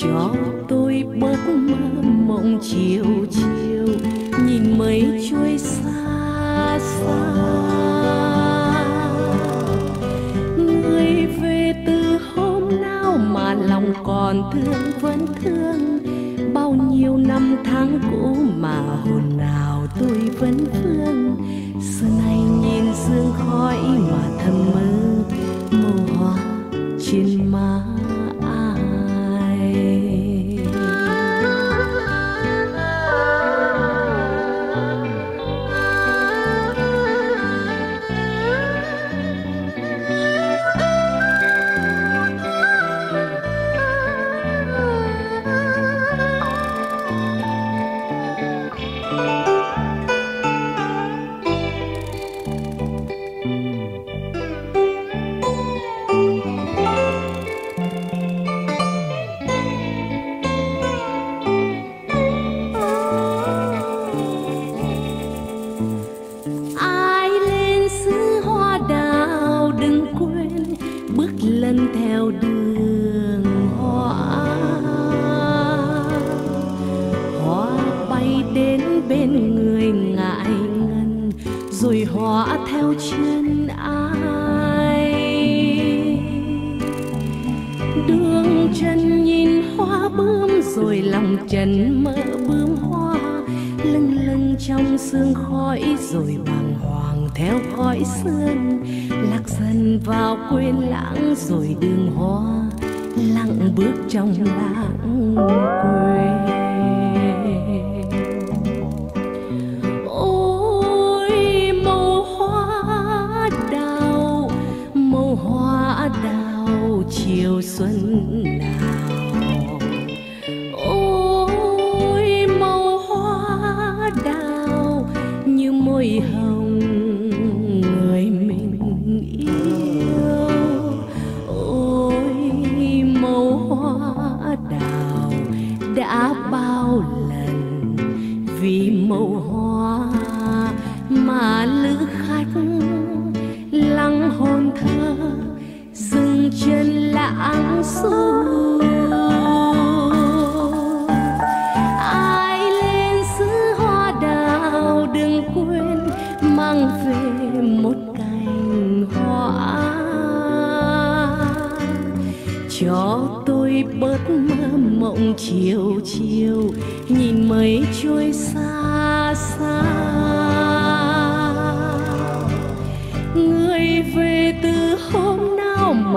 cho tôi bốc mơ mộng chiều chiều. Nhìn mây trôi xa xa. Người về từ hôm nào mà lòng còn thương vẫn thương. Bao nhiêu năm tháng cũ mà hồn nào tôi vẫn vương. Xưa nay nhìn sương khói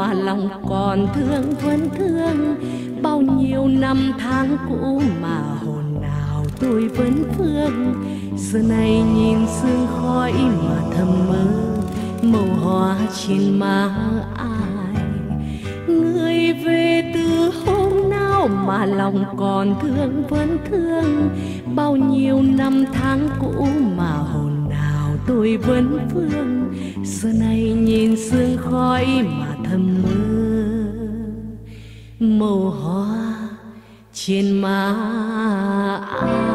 mà lòng còn thương, vẫn thương. Bao nhiêu năm tháng cũ mà hồn nào tôi vẫn phương giờ này nhìn sương khói mà thầm mơ, màu hoa trên má ai. Người về từ hôm nào mà lòng còn thương, vẫn thương. Bao nhiêu năm tháng cũ mà hồn nào tôi vẫn phương giờ này nhìn sương khói mà thầm mơ màu hoa trên má ai.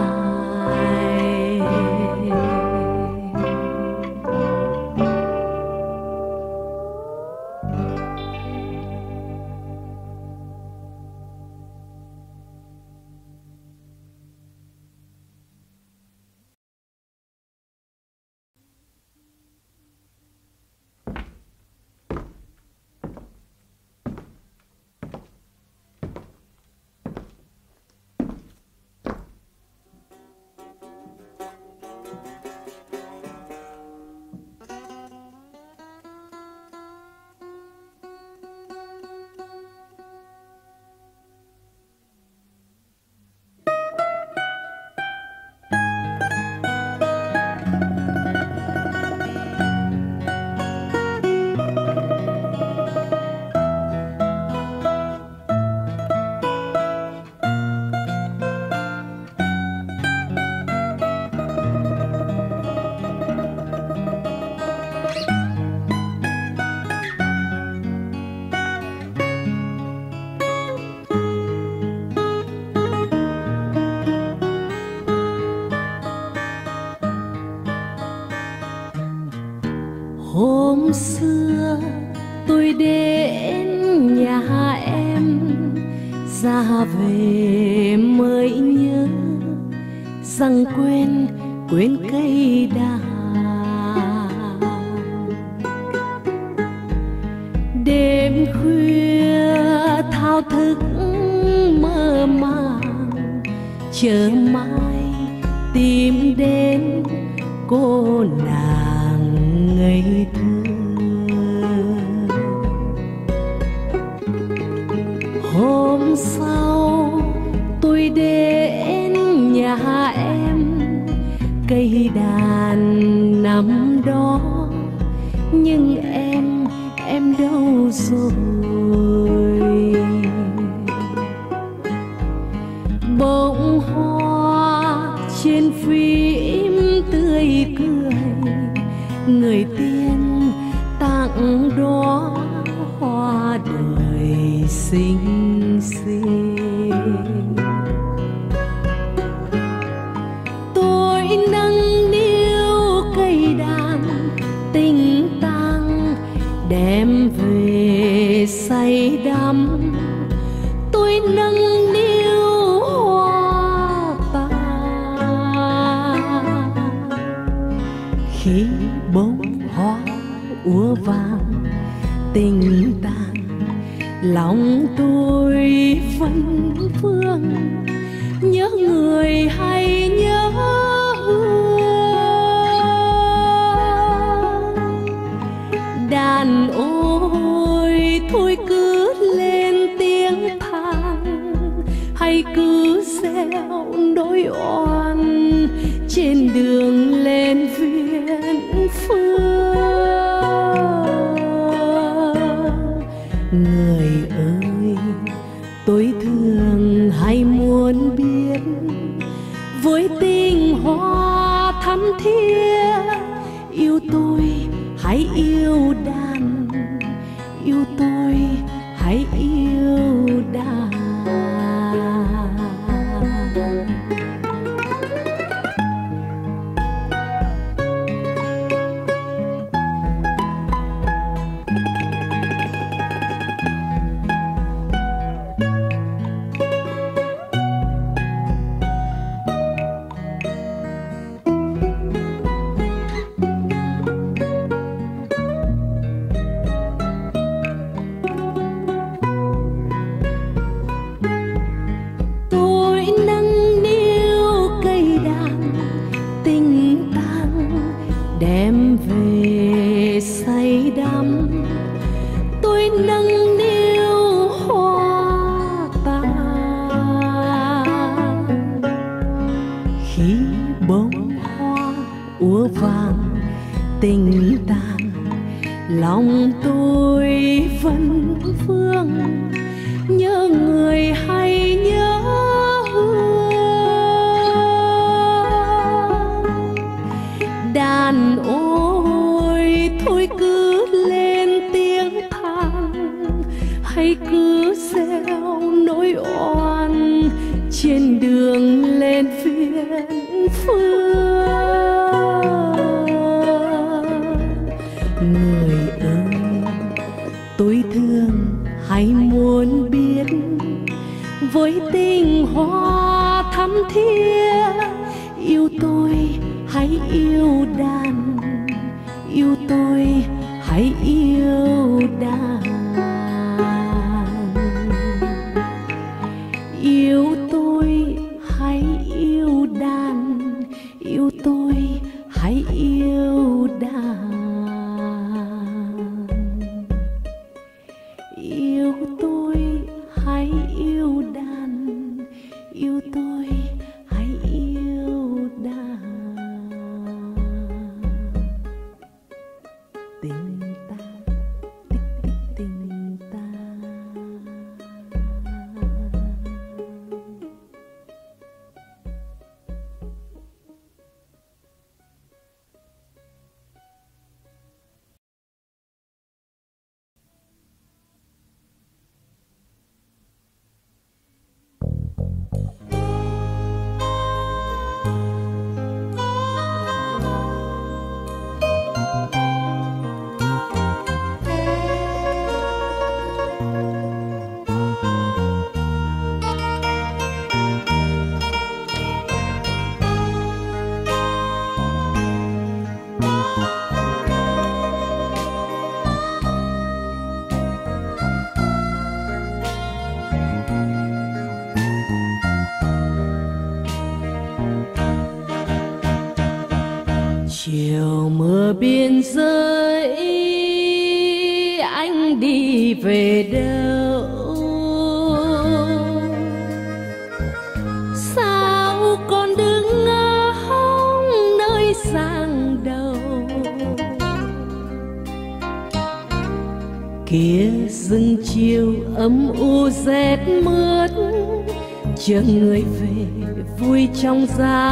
Người tiên tặng đó hoa đời xinh xinh. Hãy yêu đàn yêu tôi hãy yêu đàn. Về đâu sao con đứng ngóng nơi sang đầu kia rừng chiều âm u rét mướt, chờ người về vui trong gia.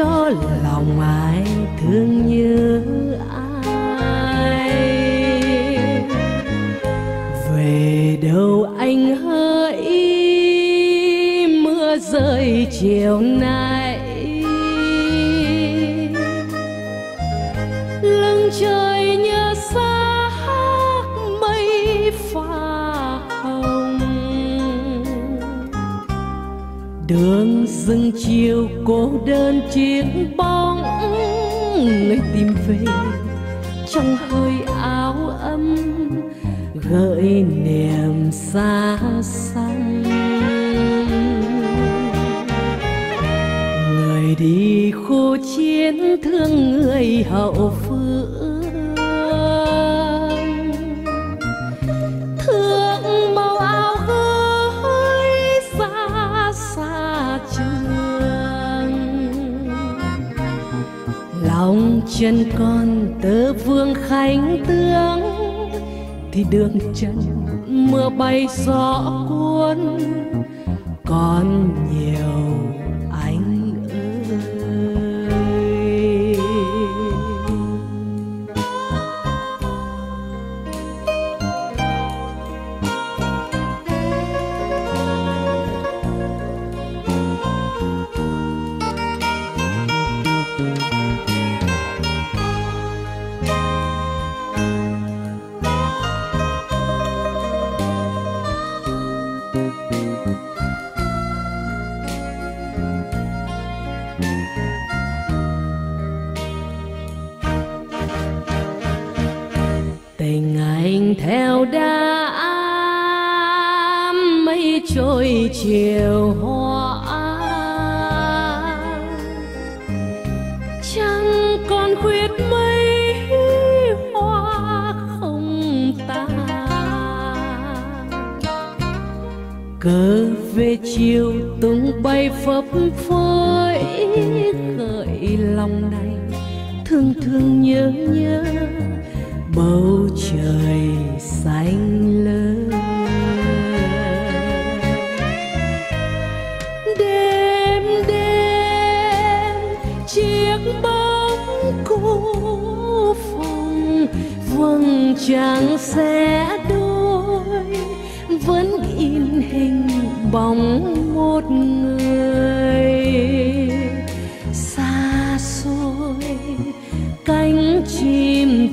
Cho lòng ai thương nhớ ai? Về đâu anh hỡi mưa rơi chiều nay? Lưng trời nhớ xa mây pha hồng. Đường rừng chiều cô đơn chiếc bóng người tìm về. Trong hơi áo ấm gợi niềm xa xăm. Người đi khô chiến thương người hậu chân con tớ vương khánh tướng thì đường chân mưa bay gió cuốn. Còn nhiều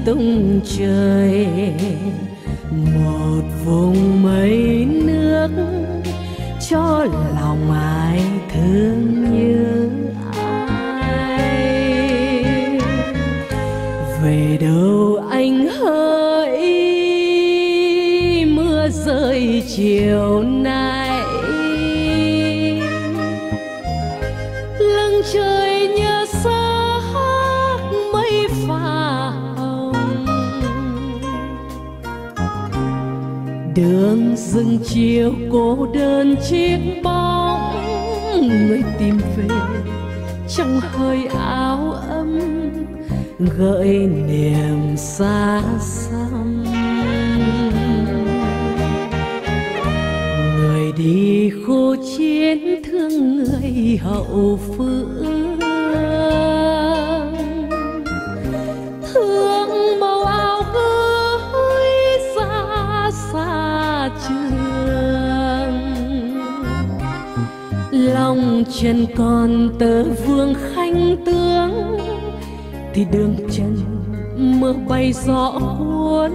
tung trời một vùng mây nước cho lòng ai rừng cô đơn chiếc bóng, người tìm về trong hơi áo ấm, gợi niềm xa xăm. Người đi khô chiến thương người hậu chân còn tớ vương khanh tướng, thì đường chân mưa bay gió cuốn,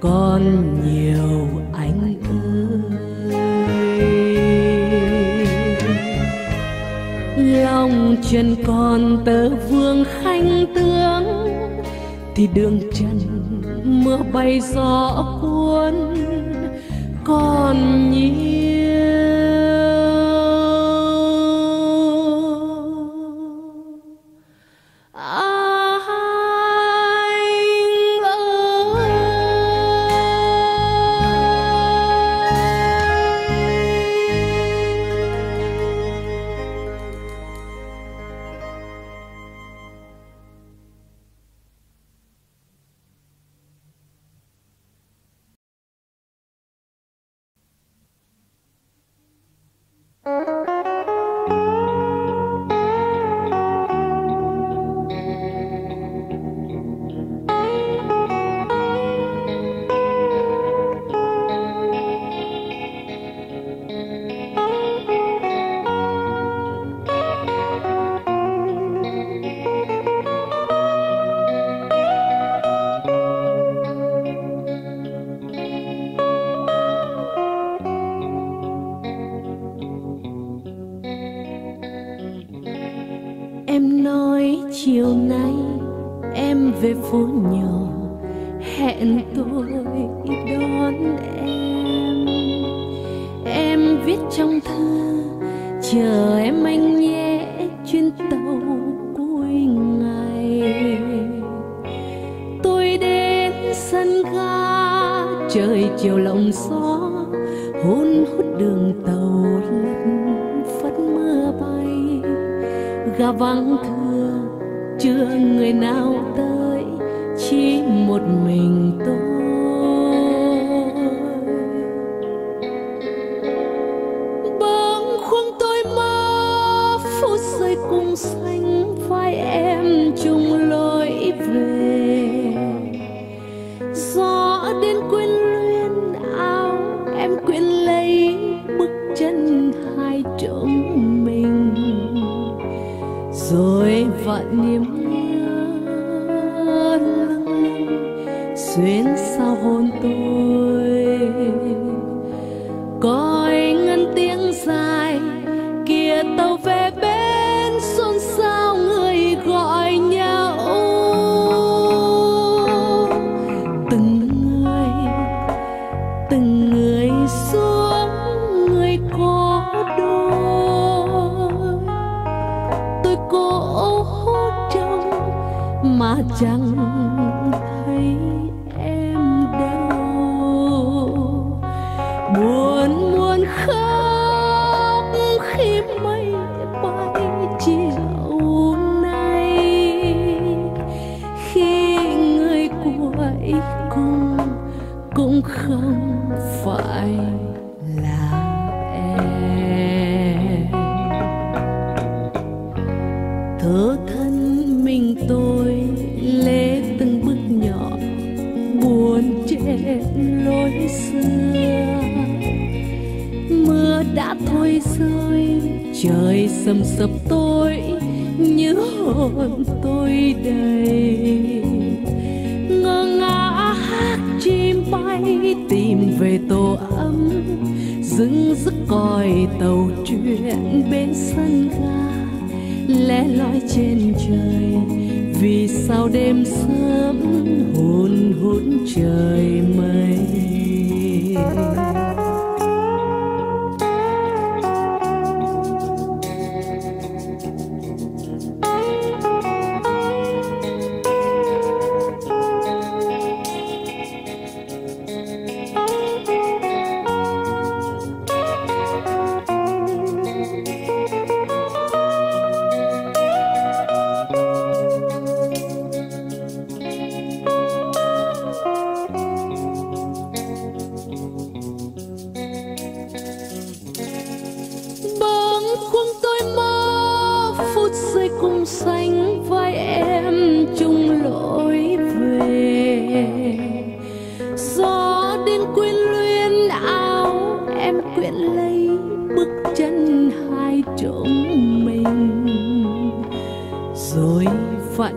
còn nhiều anh ơi. Lòng chân còn tớ vương khanh tướng, thì đường chân mưa bay gió cuốn, còn nhiều chờ em anh nhé, chuyến tàu cuối ngày. Tôi đến sân ga, trời chiều lộng gió, hôn hút đường tàu lất phất mưa bay. Ga vắng thưa, chưa người nào tới, chỉ một mình tôi.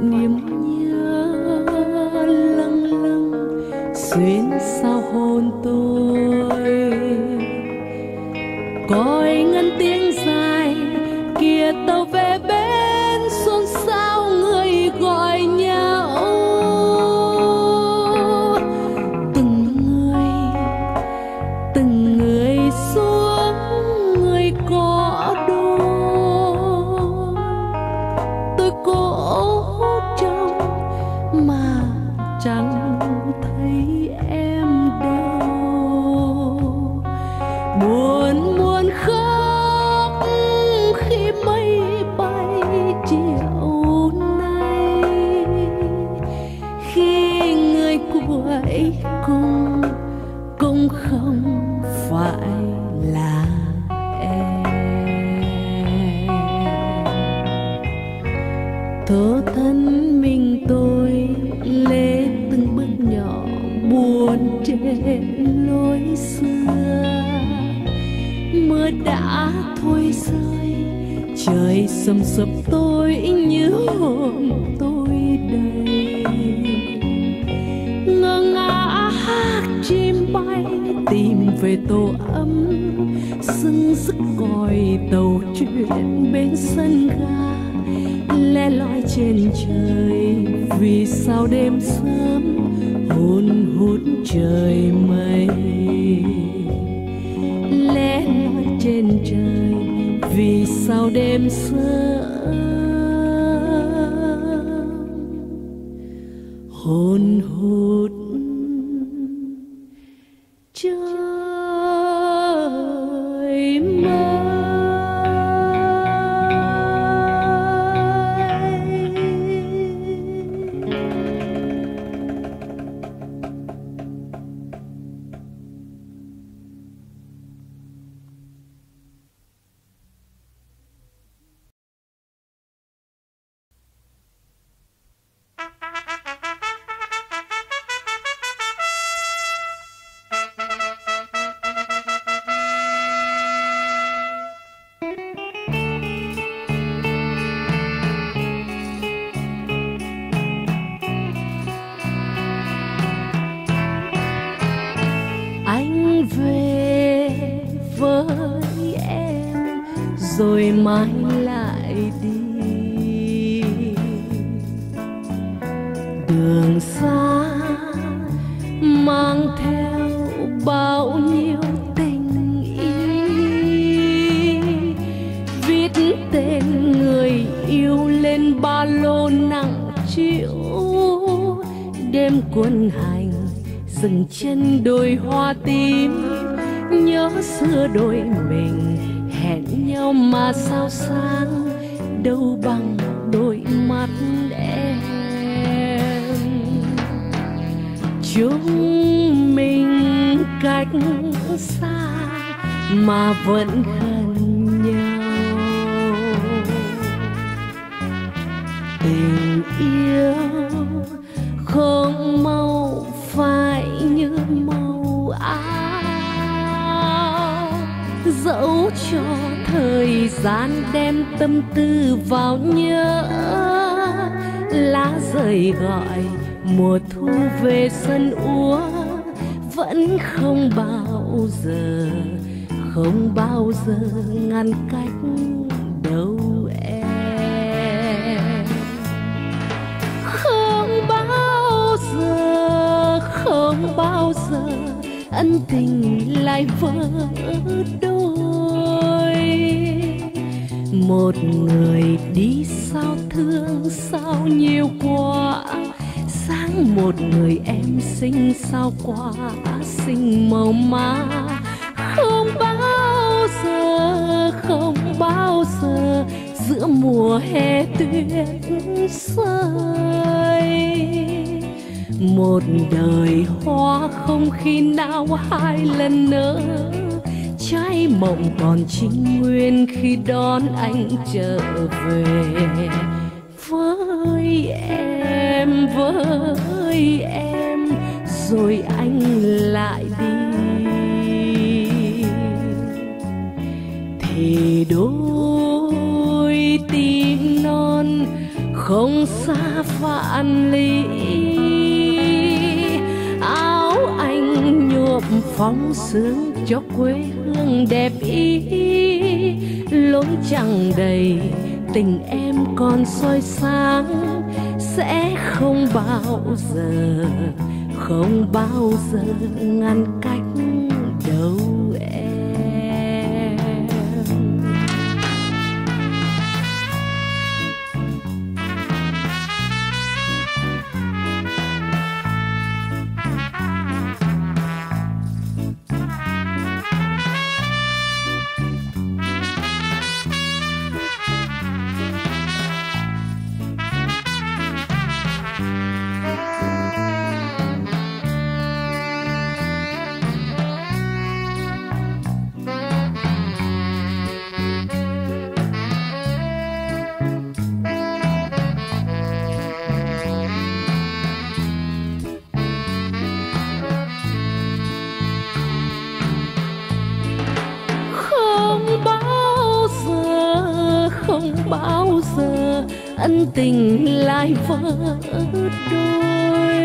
niệm rồi mãi lại đi. Đường xa mang theo bao nhiêu tình ý, viết tên người yêu lên ba lô nặng chịu. Đêm quân hành dừng chân đôi hoa tím, nhớ xưa đôi mình sao mà sao sáng đâu bằng đôi mắt em. Chúng mình cách xa mà vẫn gần gian đem tâm tư vào nhớ. Lá rời gọi, mùa thu về sân úa. Vẫn không bao giờ, không bao giờ ngăn cách đâu em. Không bao giờ, không bao giờ ân tình lại vỡ một người đi sao thương, sao nhiều quá. Sáng một người em xinh sao quá xinh màu má. Không bao giờ, không bao giờ giữa mùa hè tuyết rơi. Một đời hoa không khi nào hai lần nở trái mộng còn trinh nguyên khi đón anh trở về. Với em với em, rồi anh lại đi. Thì đôi tim non không xa vạn lý. Áo anh nhuộm phóng sương cho quê hương đẹp ý, lối chẳng đầy. Tình em còn soi sáng, sẽ không bao giờ, không bao giờ ngăn tình lại vỡ đôi.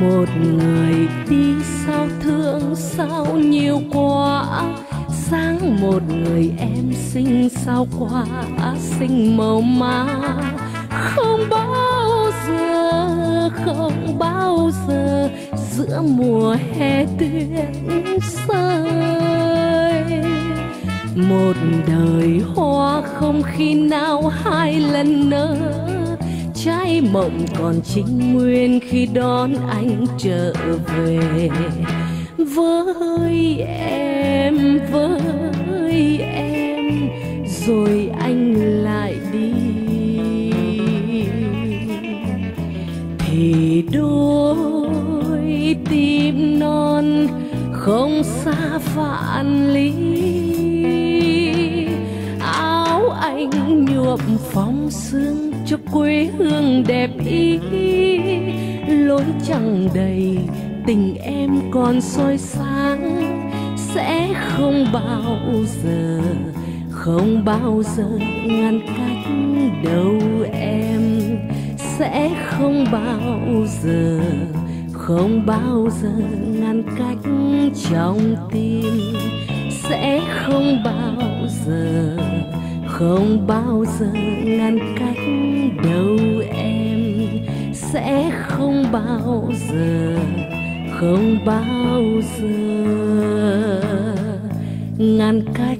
Một người đi sao thương sao nhiều quá, sáng một người em xinh sao quá, xinh màu má không bao giờ, không bao giờ giữa mùa hè tuyết một đời hoa không khi nào hai lần nở. Trái mộng còn trinh nguyên khi đón anh trở về. Với em với em, rồi còn soi sáng sẽ không bao giờ, không bao giờ ngăn cách đâu em. Sẽ không bao giờ, không bao giờ ngăn cách trong tim. Sẽ không bao giờ, không bao giờ ngăn cách đâu em. Sẽ không bao giờ không bao giờ. Ngăn cách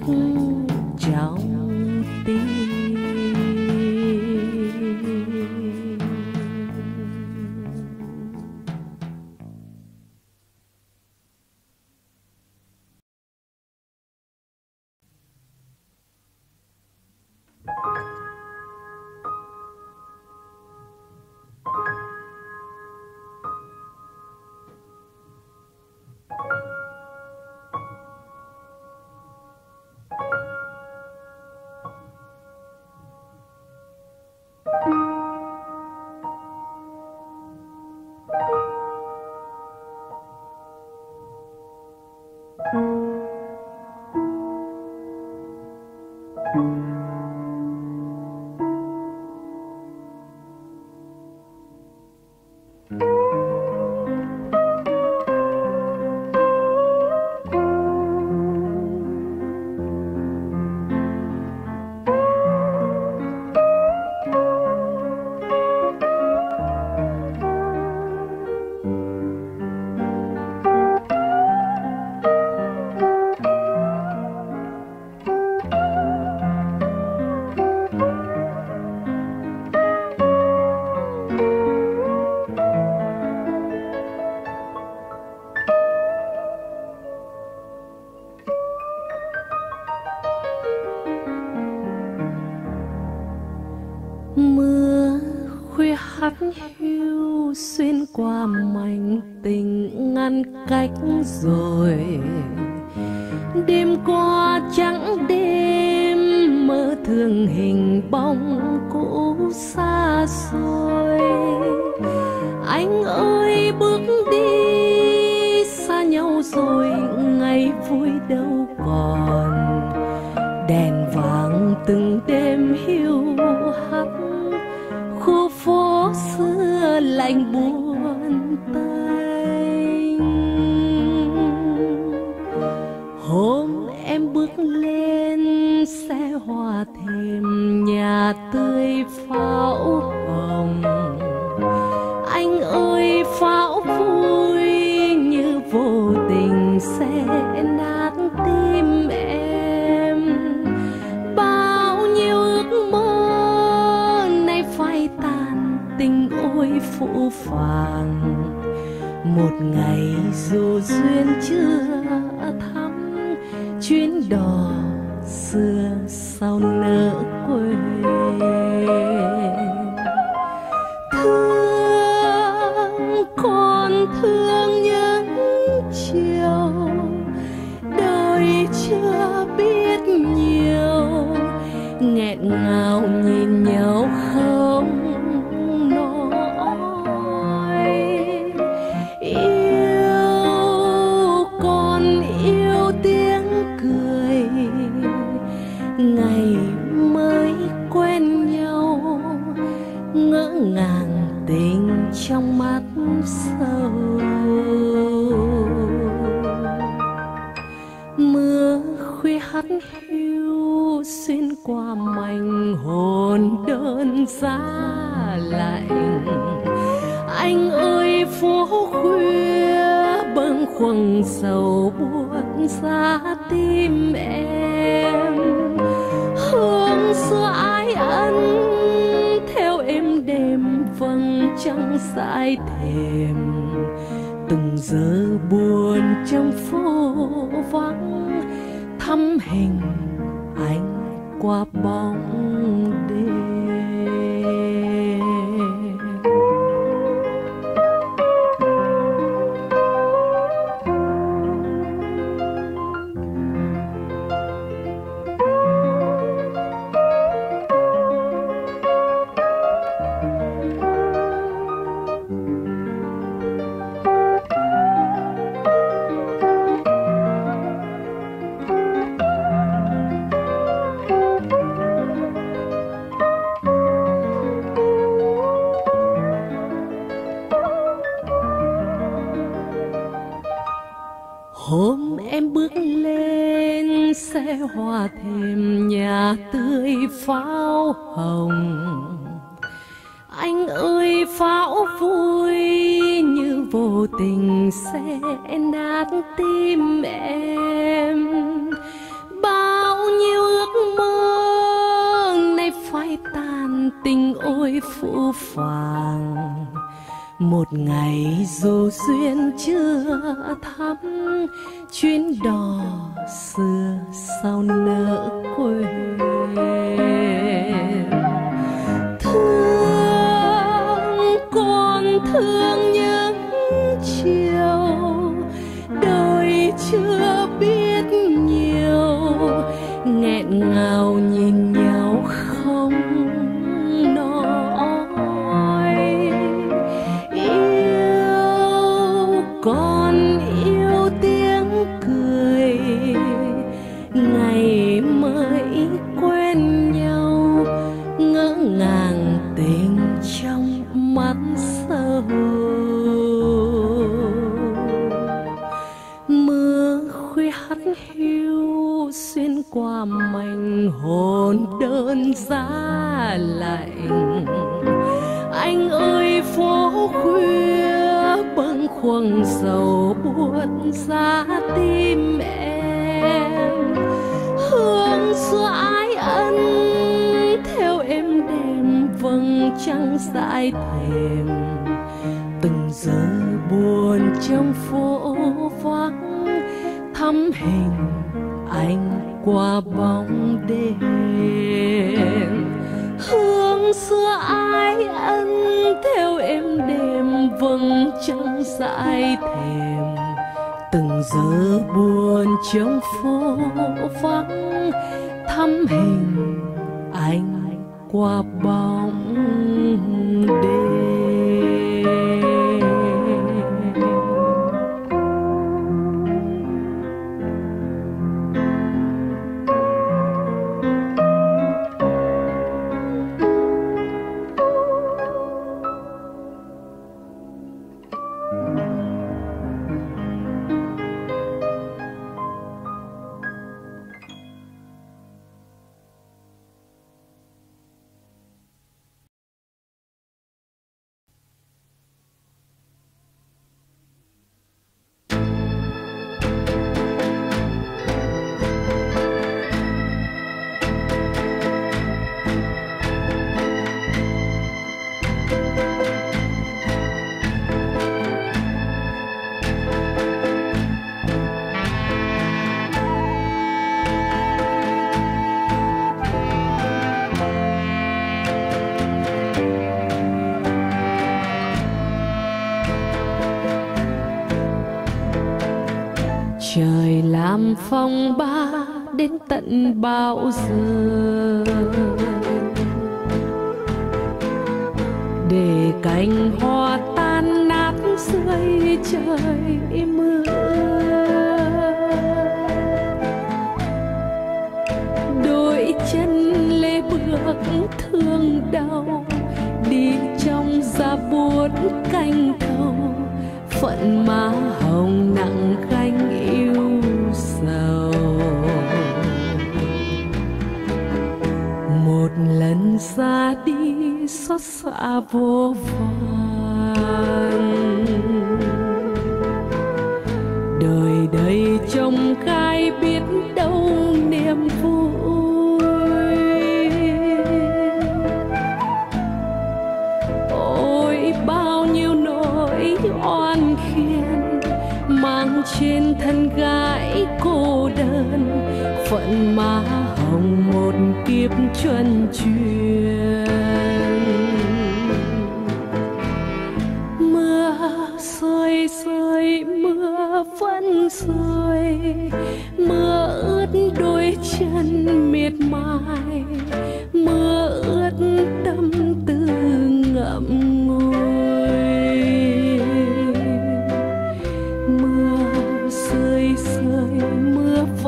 xuyên qua mảnh hồn đơn giá lạnh. Anh ơi, phố khuya bâng khuâng sầu buốt ra tim em. Hương xưa ai ân, theo em đêm vầng trăng sai thềm. Từng giờ buồn trong phố vắng thăm hình quả bóng thắm chuyến đò xưa sau nỡ đơn giá lạnh. Anh ơi, phố khuya bâng khuâng sầu buốt ra tim em. Hương xưa ái ân, theo em đêm vầng trăng dại thềm. Từng giờ buồn trong phố vắng, thắm hình anh qua bóng đêm xưa ai ân theo em đêm vầng trăng dại thềm. Từng giờ buồn trong phố vắng thăm hình anh qua bao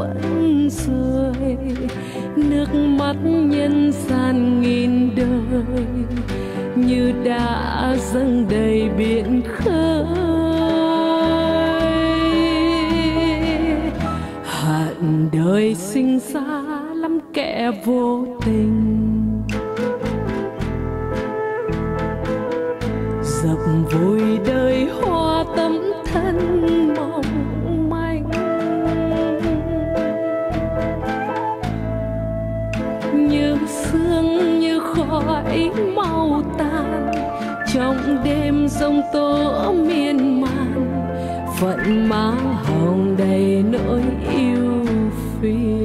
vẫn rơi nước mắt nhân gian nghìn đời, như đã dâng đầy biển khơi. Hận đời sinh ra lắm kẻ vô tình đêm giông tố miên man phận má hồng đầy nỗi yêu phiền.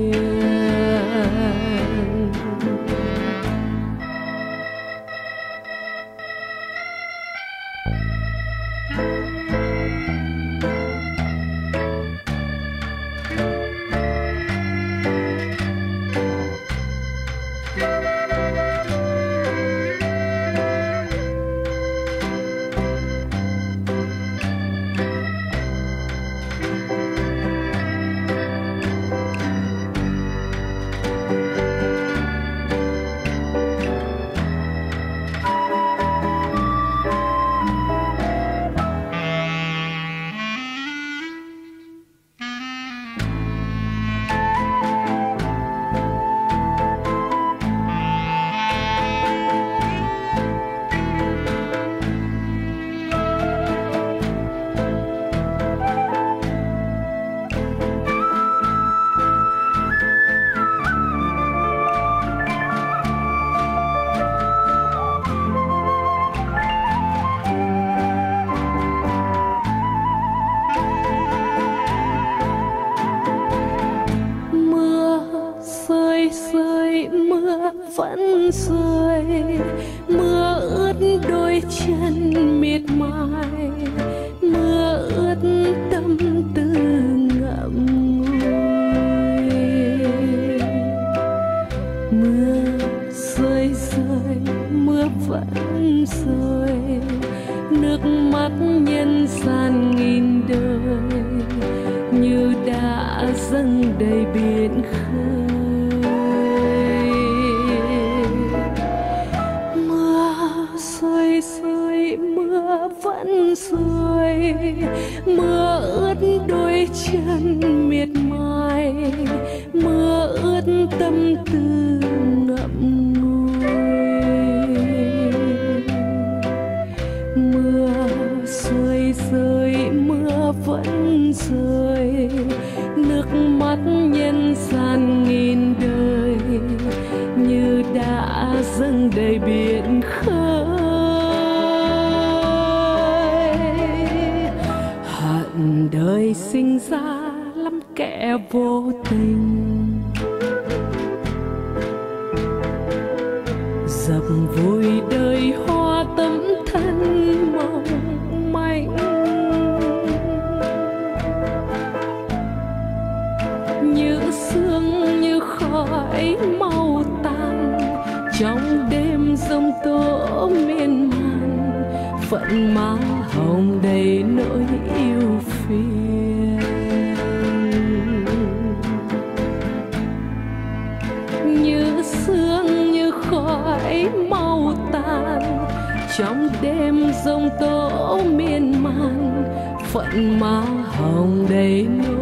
Rơi mưa vẫn rơi, nước mắt nhân gian nghìn đời. Như đã dâng đầy biển khơi. Hận đời sinh ra lắm kẻ vô tình. Má hồng đầy nỗi yêu phiền. Như sương, như khói mau tan trong đêm giông tố miên man, phận má hồng đầy nỗi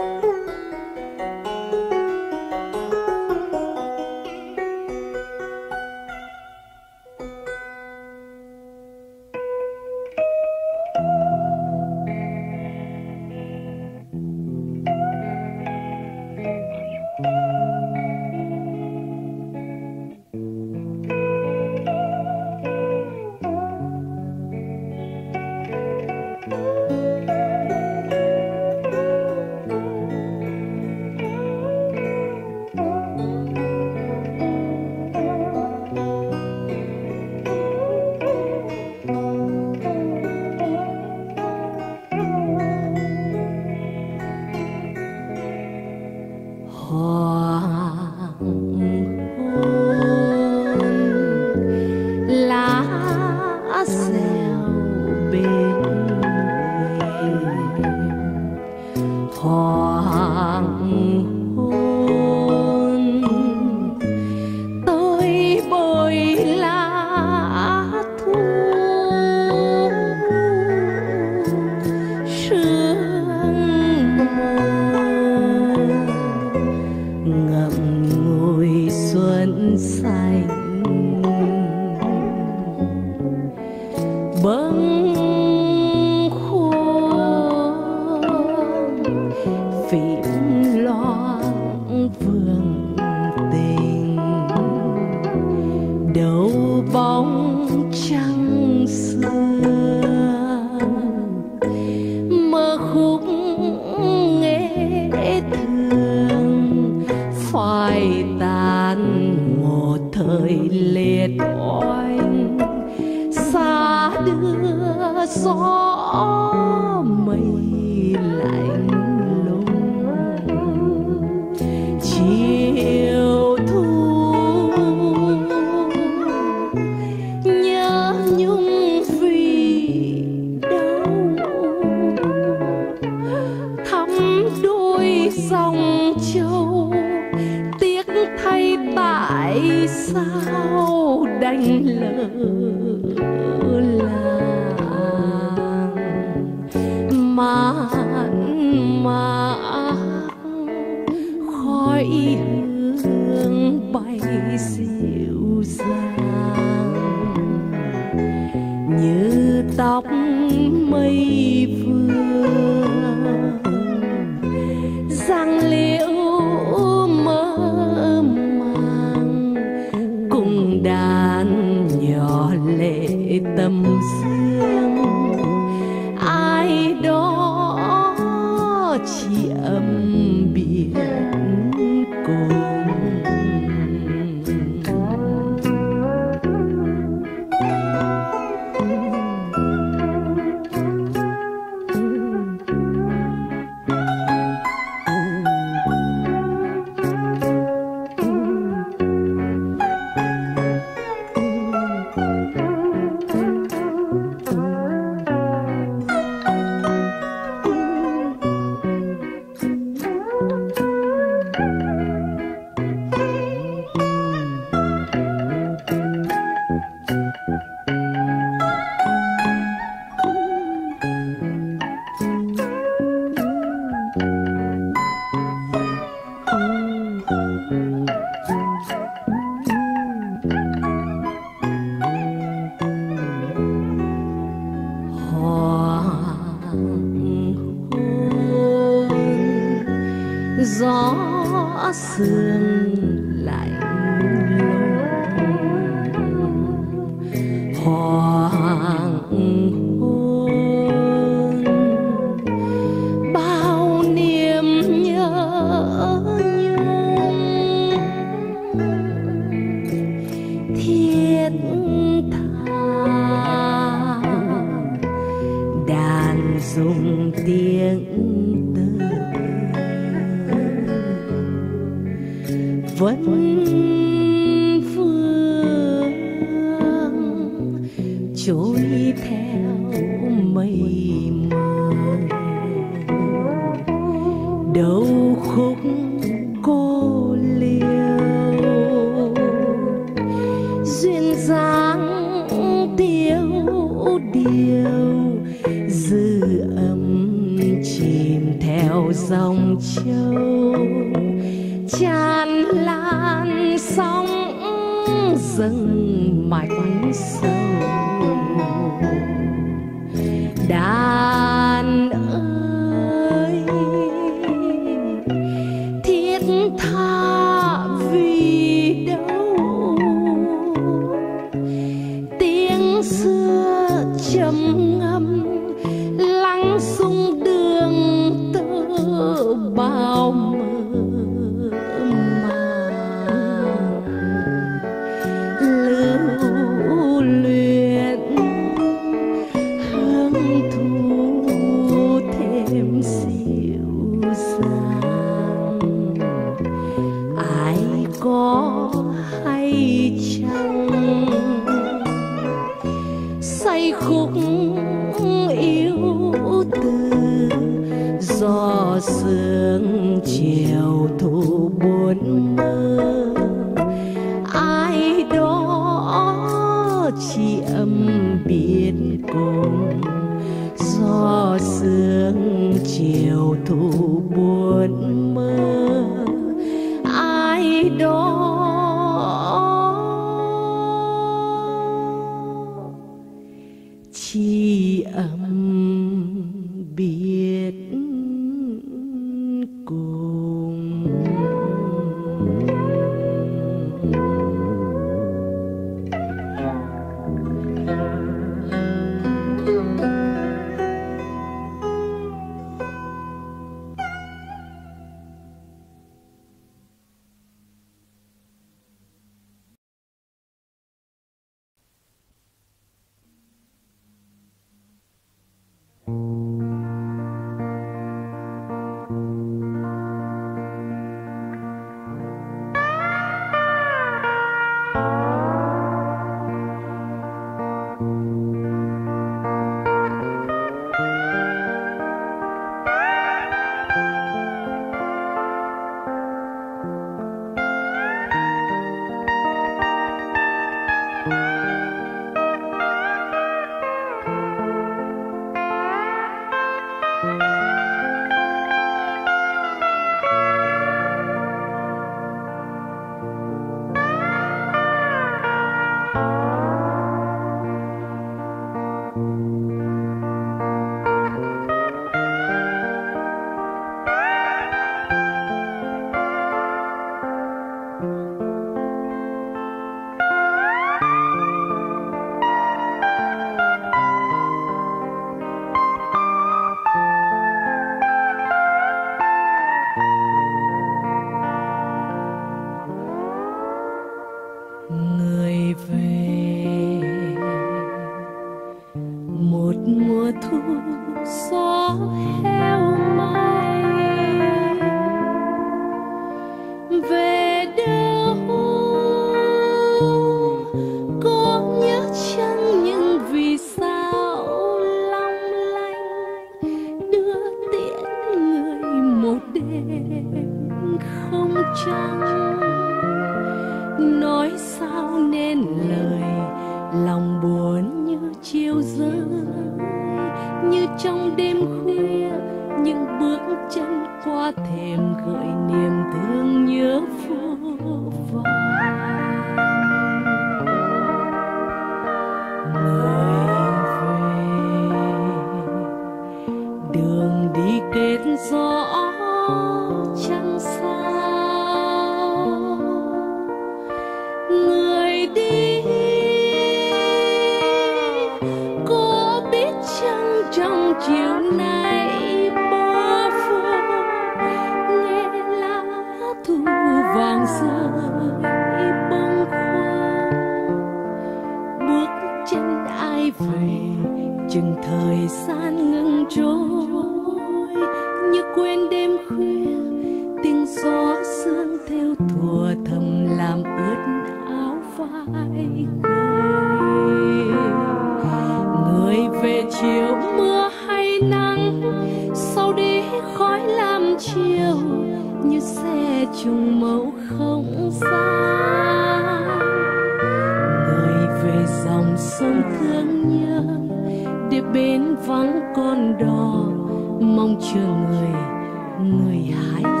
người hái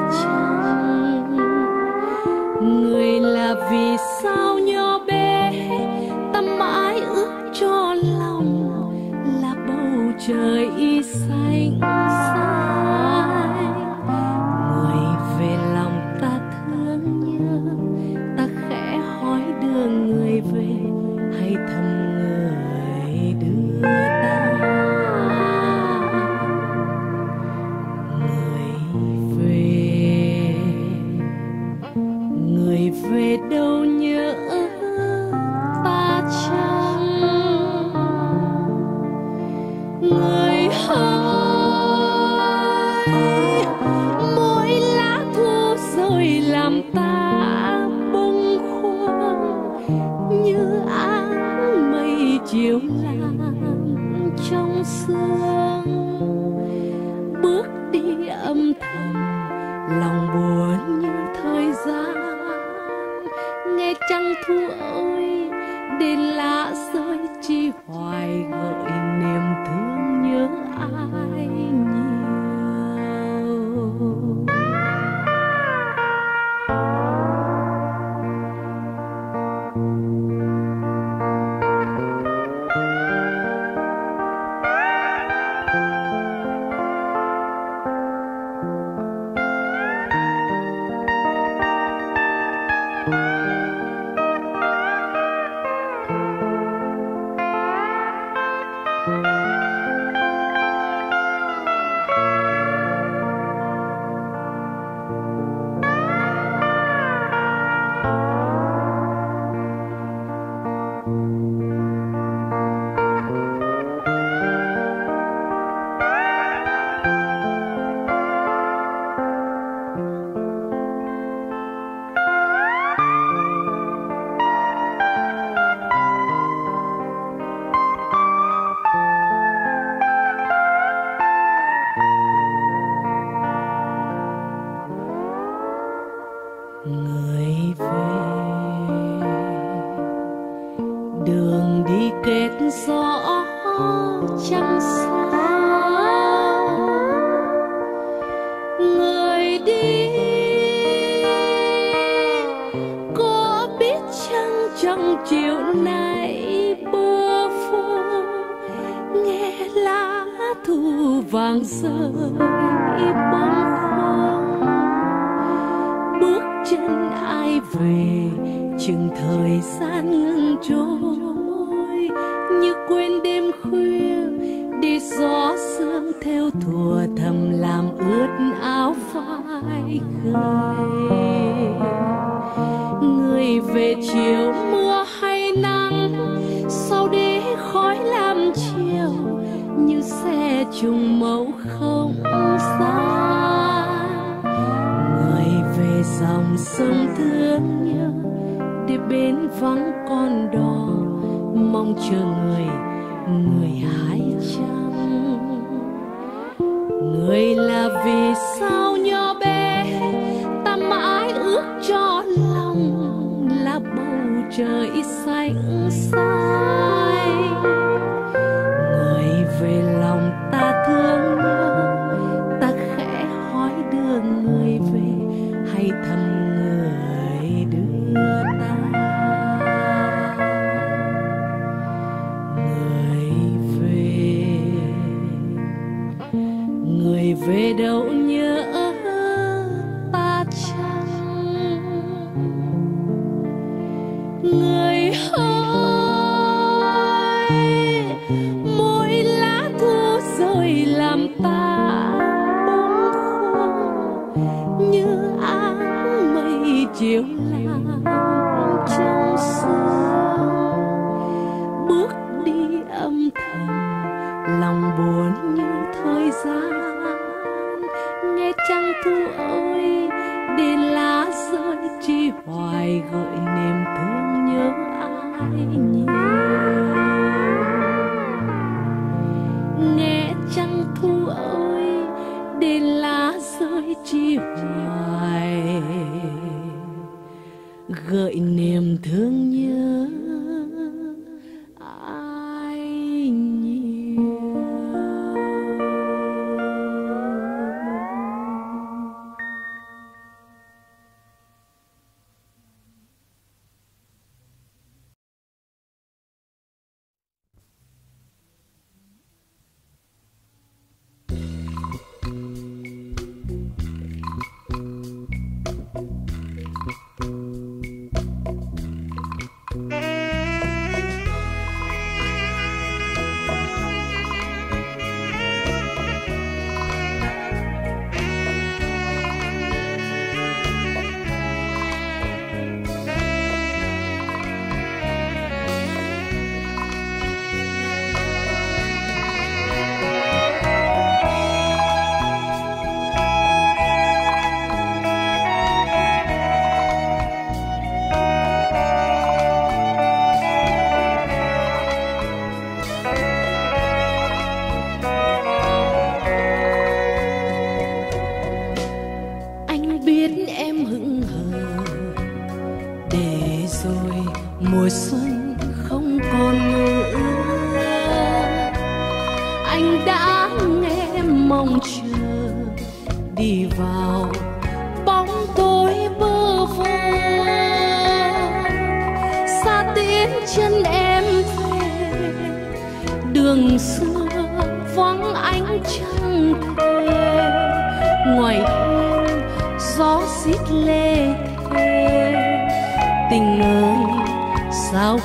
thua thầm làm ướt áo phai khơi.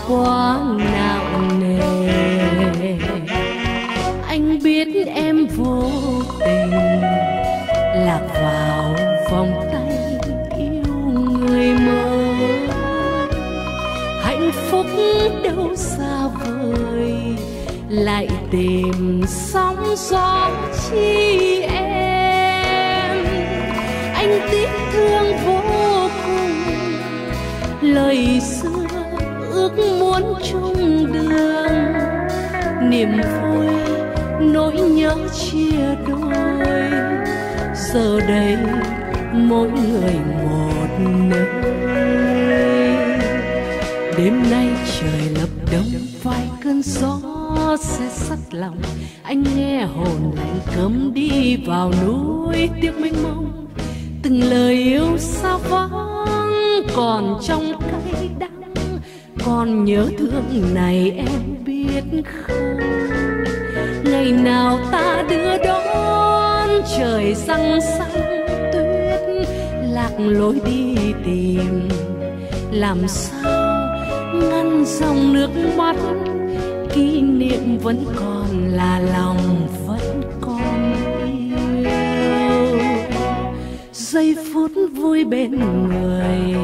Quá nặng nề. Anh biết em vô tình lạc vào vòng tay yêu người mới. Hạnh phúc đâu xa vời, lại tìm sóng gió chi niềm vui, nỗi nhớ chia đôi. Giờ đây mỗi người một nơi. Đêm nay trời lập đông vài cơn gió sẽ sắt lòng. Anh nghe hồn lạnh cấm đi vào núi tiếc mênh mông. Từng lời yêu xa vắng còn trong cay đắng. Còn nhớ thương này em răng xanh tuyết, lạc lối đi tìm. Làm sao ngăn dòng nước mắt, kỷ niệm vẫn còn là lòng vẫn còn yêu. Giây phút vui bên người,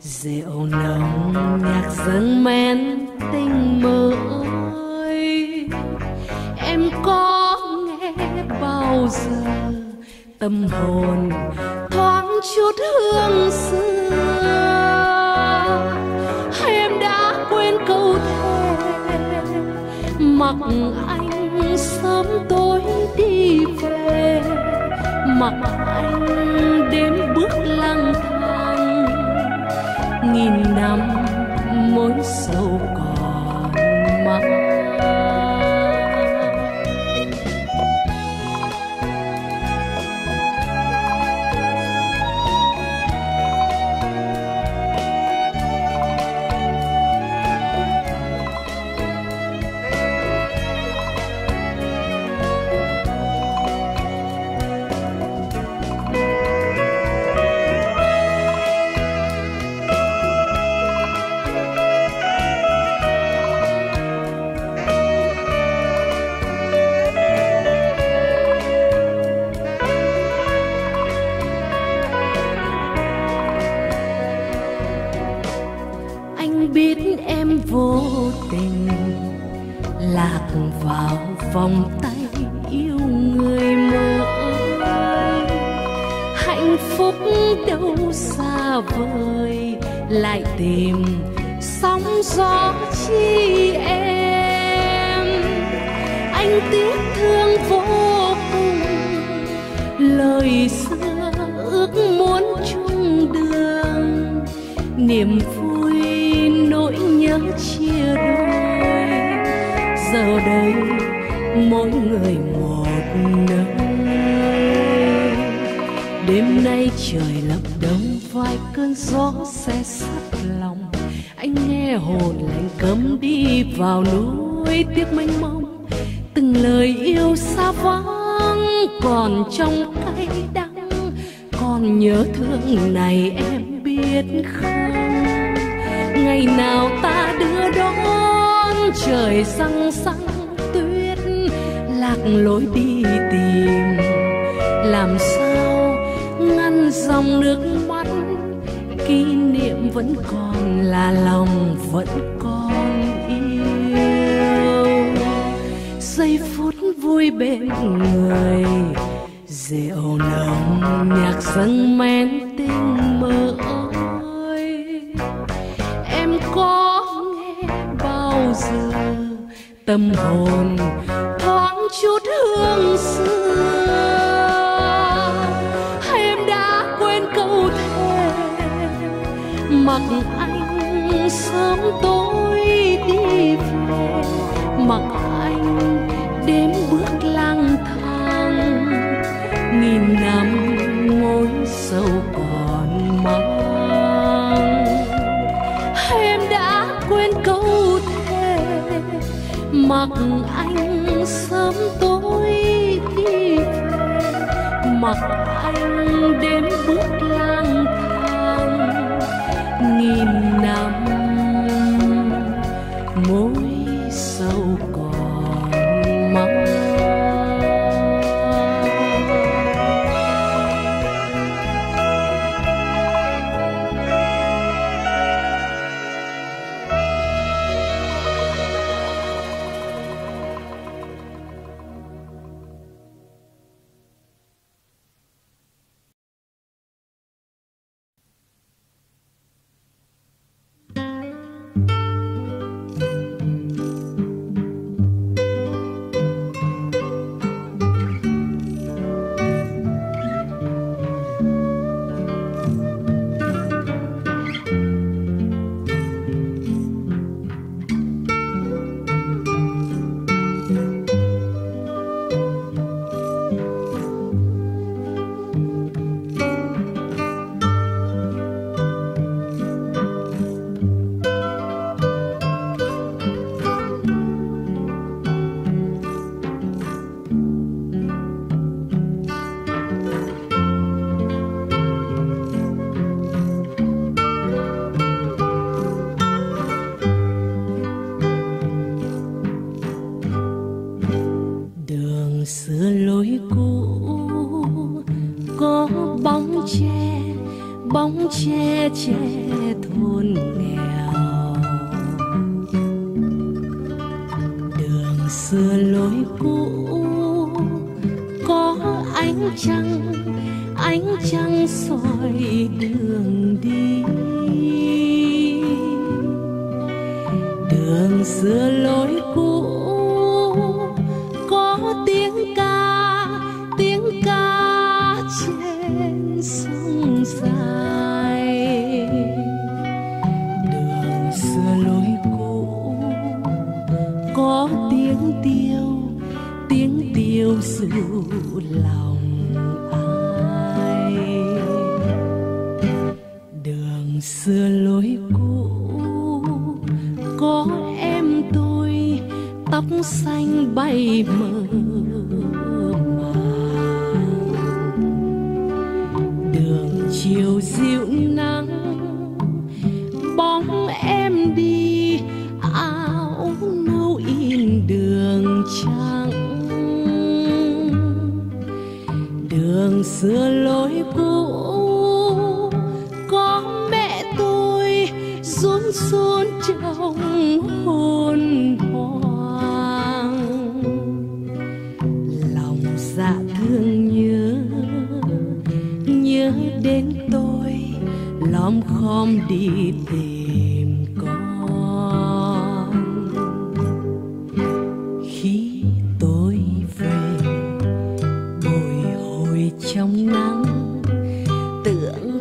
rượu nồng nhạc dâng men.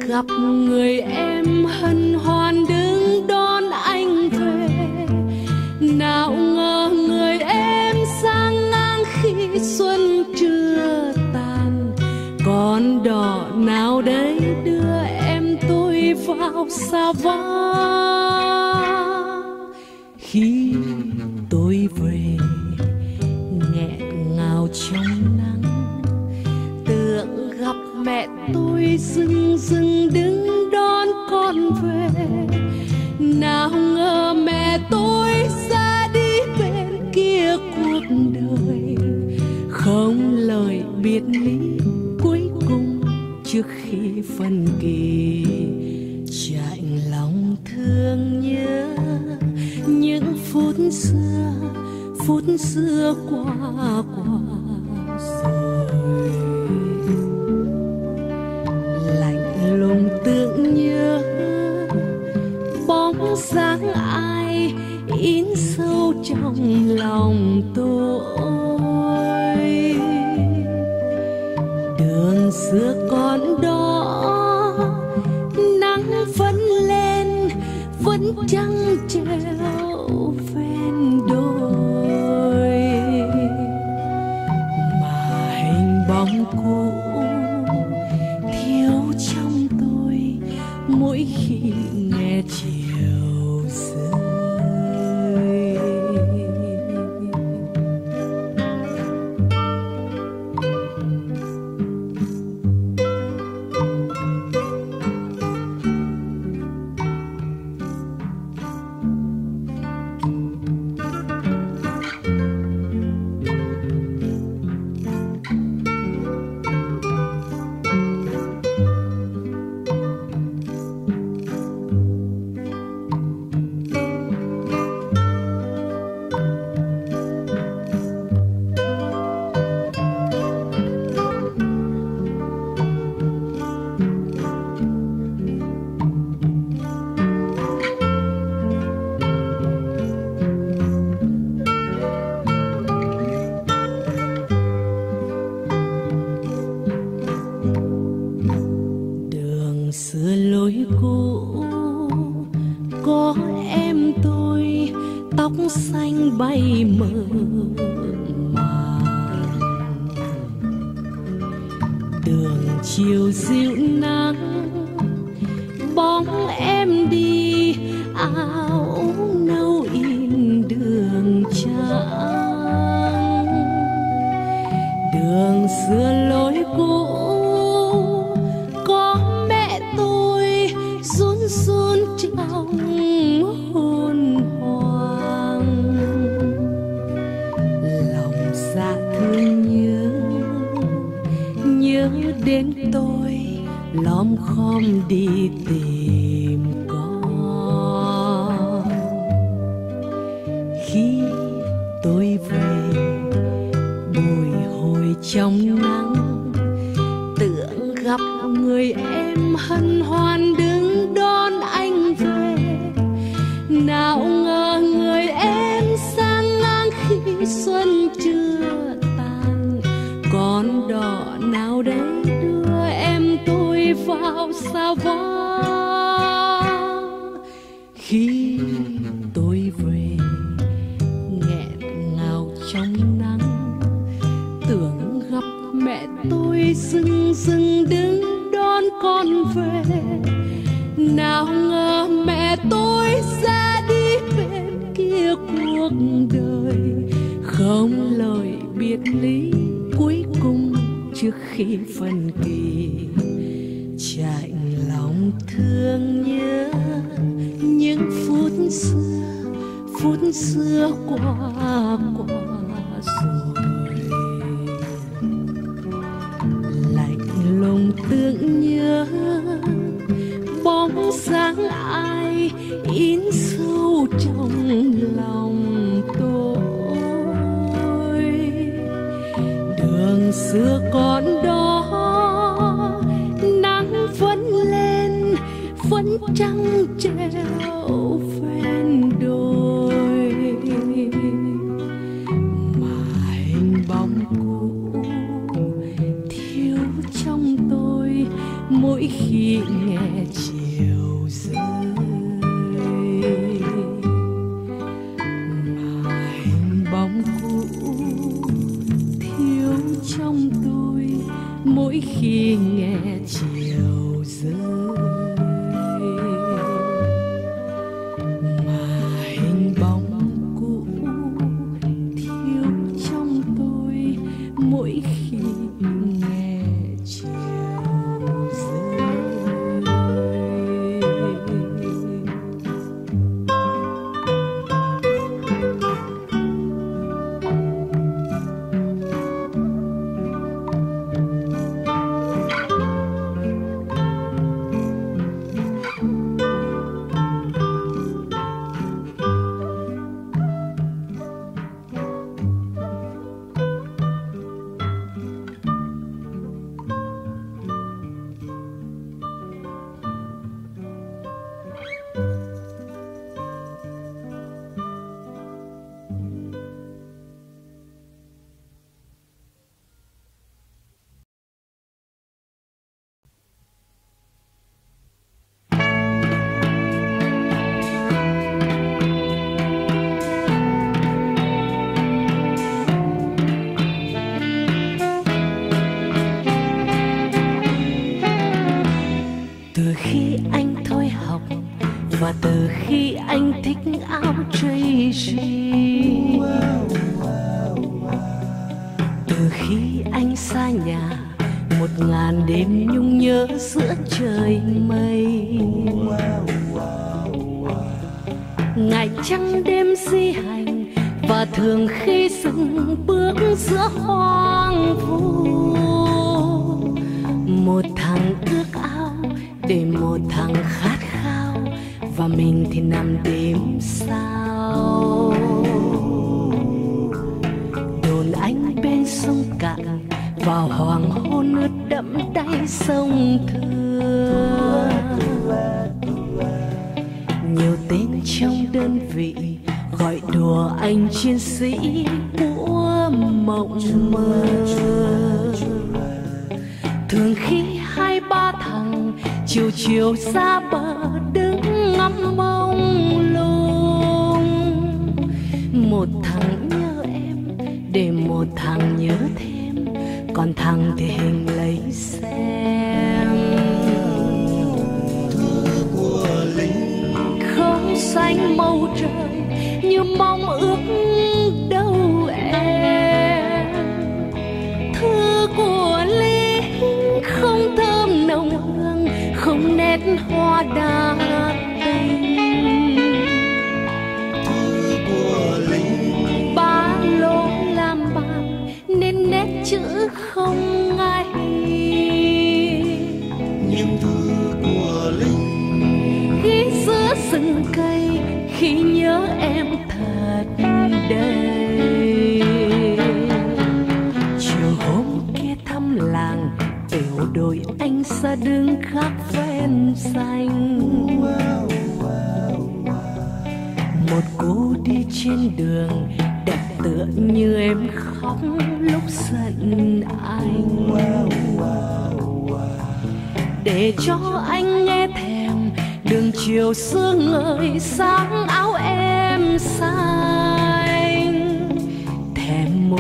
gặp người em hân hoan đứng đón anh về. Nào ngờ người em sang ngang khi xuân chưa tàn. Còn đỏ nào đấy đưa em tôi vào xa vắng. Khi tôi về dừng đứng đón con về. Nào ngờ mẹ tôi ra đi bên kia cuộc đời. Không lời biệt ly cuối cùng trước khi phân kỳ. Chạnh lòng thương nhớ những phút xưa phút xưa qua qua. lòng tôi. Đường xưa còn đó nắng vẫn lên vẫn trăng treo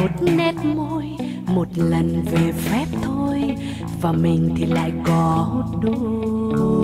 một nét môi một lần về phép thôi và mình thì lại có đôi.